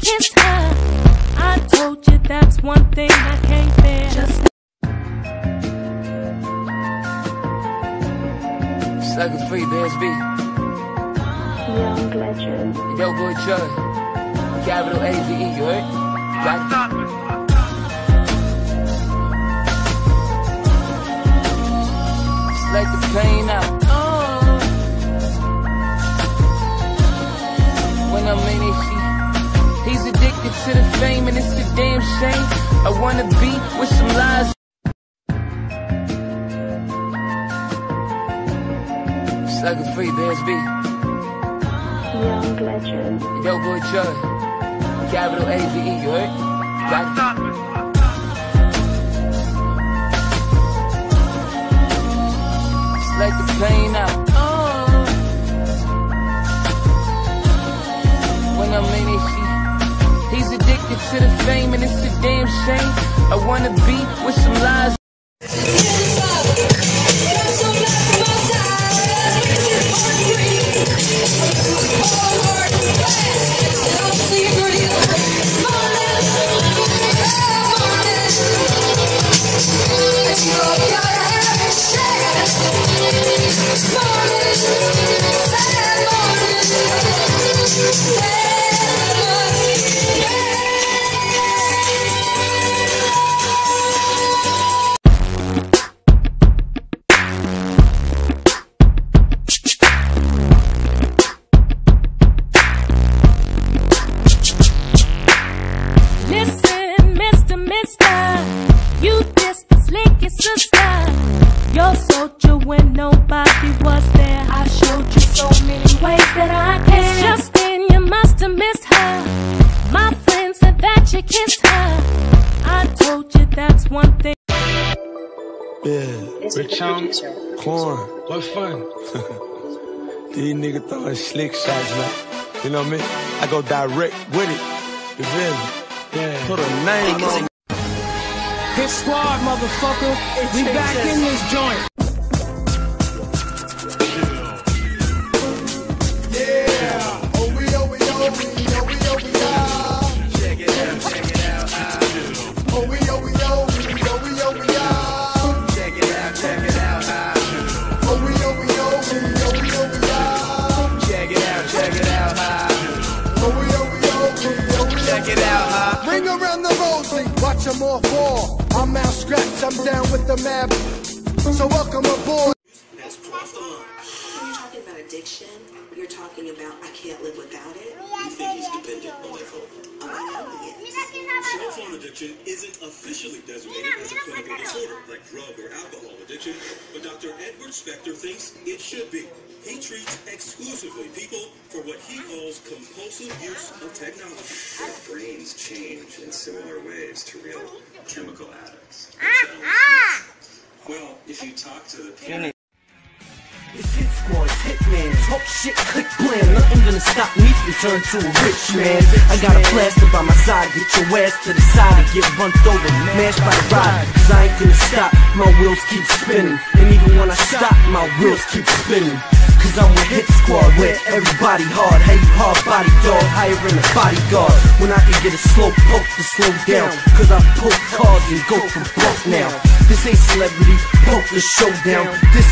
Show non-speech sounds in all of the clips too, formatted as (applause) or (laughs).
said that you her. I told you that's one thing I can't bear. Just Sucker free, BSB. Young legend. Yo, boy, Chud. Capital A V E, you heard? Got it? Just let the pain out. Shame. I wanna be with some lies. Sucker free, BSB. Young legend. Yo, boy, Chud. Capital A V E, you heard? Got to the fame, and it's a damn shame. I wanna be with some lies. Yeah, Rich Chum, corn. what fun? (laughs) These niggas throwing slick shots now. You know what I mean? I go direct with it. You feel me? Yeah. Put a name on it. Hit squad, motherfucker. We back in this joint. Rosy, watch them all. I'm Mal Scratch, I'm down with the map. So welcome aboard. When you're talking about addiction, you're talking about I can't live without it. You think he's dependent on that phone? Oh, I know he is. Cell phone addiction isn't officially designated as a clinical disorder like drug or alcohol addiction, but Dr. Edward Spector thinks it should be. He treats exclusively people for what he calls compulsive use of technology. Their brains change in similar ways to real chemical addicts. Ah, ah. Well, if you talk to the people. It's hit squad, it's hitman, talk shit, click blam. Nothing gonna stop me from turn to a rich man. I got a plaster by my side, get your ass to the side and get bumped over, mashed by the ride. Cause I ain't gonna stop, my wheels keep spinning. And even when I stop, my wheels keep spinning. Cause I'm with Hit Squad, where everybody hard. Hey, hard body dog, hiring a bodyguard. When I can get a slow poke to slow down. Cause I pull cards and go from broke now. This ain't celebrity, poker showdown. This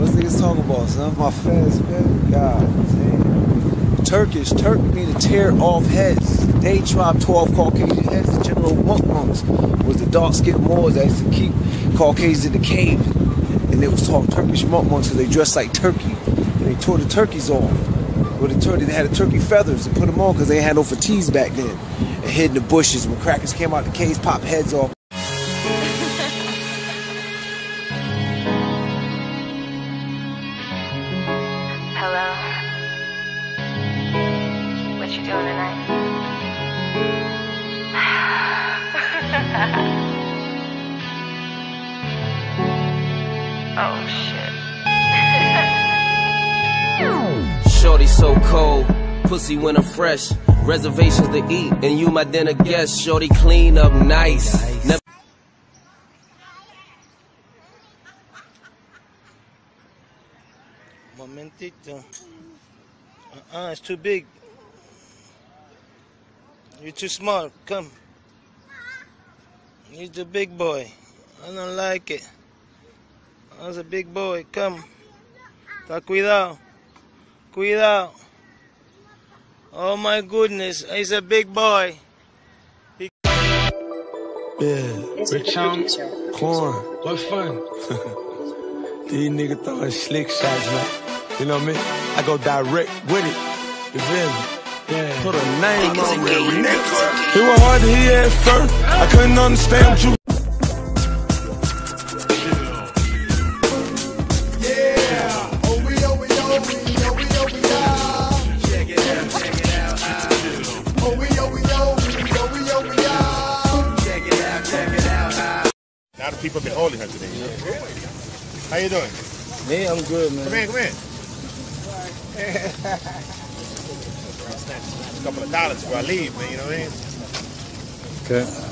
What's niggas talking about, son? My fans, man. God damn. Turkish, Turk mean to tear off heads. They tribe 12 Caucasian heads. The general monk monks was the dark skinned Moors that used to keep Caucasians in the cave. And they was called Turkish monk monks because they dressed like turkey. And they tore the turkeys off. With the turkey, they had the turkey feathers and put them on because they had no fatigues back then. And hid in the bushes. When crackers came out the caves, pop heads off. Cold, pussy when I'm fresh. reservations to eat, and you my dinner guest. Shorty clean up nice. Never Momentito. Uh-uh, it's too big. You're too small. Come. He's the big boy. I don't like it. That's a big boy. Come. Cuidado. Cuidado. Oh my goodness. He's a big boy. He- Yeah. Rich Chum. Corn. What fun? (laughs) These niggas throwing slick shots, man. You know what I mean? I go direct with it. You feel me? Yeah. Put a name on it. It was hard to hear at first. I couldn't understand what you. Now the people have been holding her today, you know? How you doing? Me, I'm good, man. Come in, come in. A (laughs) couple of dollars before I leave, man, you know what I mean? Okay.